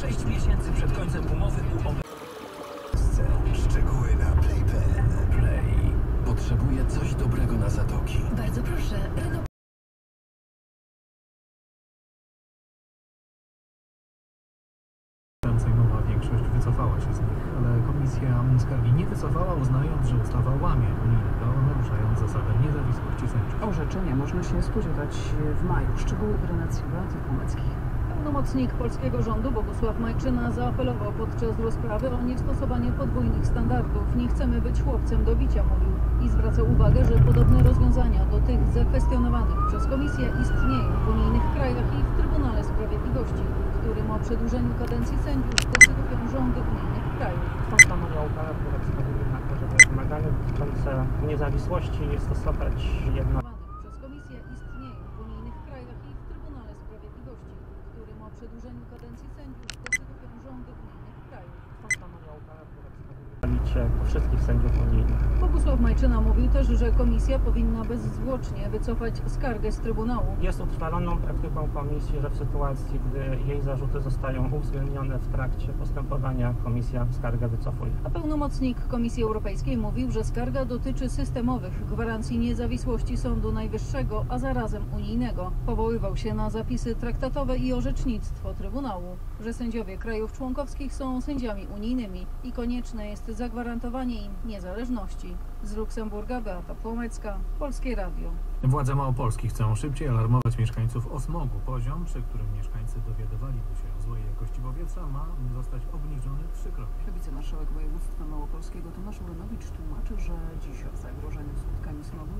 6 miesięcy przed końcem umowy umowy. Szczegóły na play.pl. Play. Potrzebuję coś dobrego na zatoki. Bardzo proszę. Reno... Sejmowa wycofała się ale komisja skargi nie wycofała, uznając, że ustawa łamie unijne prawo, naruszając zasadę niezawisłości sędziów. Orzeczenia można się spodziewać w maju. Szczegóły w relacjach dyplomackich. Pełnomocnik polskiego rządu Bogusław Majczyna zaapelował podczas rozprawy o niestosowanie podwójnych standardów. Nie chcemy być chłopcem do bicia, mówił. I zwracał uwagę, że podobne rozwiązania do tych zakwestionowanych przez komisję istnieją w unijnych krajach i w Trybunale Sprawiedliwości, w którym o przedłużeniu kadencji sędziów decydują rządy unijnych krajów. Postanowił która wskazuje na to, żeby wymagania dotyczące niezawisłości stosować jednak Stosowanych przez komisję istnieją w unijnych krajach i w Trybunale Sprawiedliwości, w którym o przedłużeniu kadencji sędziów decydują rządy unijnych krajów. Licie wszystkich sędziów unijnych. Bogusław Majczyna mówił też, że komisja powinna bezzwłocznie wycofać skargę z Trybunału. Jest utrwaloną praktyką komisji, że w sytuacji, gdy jej zarzuty zostają uwzględnione w trakcie postępowania, komisja skargę wycofuje. A pełnomocnik Komisji Europejskiej mówił, że skarga dotyczy systemowych gwarancji niezawisłości Sądu Najwyższego, a zarazem unijnego. Powoływał się na zapisy traktatowe i orzecznictwo Trybunału, że sędziowie krajów członkowskich są sędziami unijnymi i konieczne jest zagwarantowanie im niezależności. Z Luksemburga Beata Płomecka, Polskie Radio. Władze małopolskie chcą szybciej alarmować mieszkańców o smogu. Poziom, przy którym mieszkańcy dowiadywaliby się o złej jakości powietrza, ma zostać obniżony trzykrotnie. Wicemarszałek województwa małopolskiego Tomasz Uranowicz tłumaczy, że dziś o zagrożeniu skutkami smogu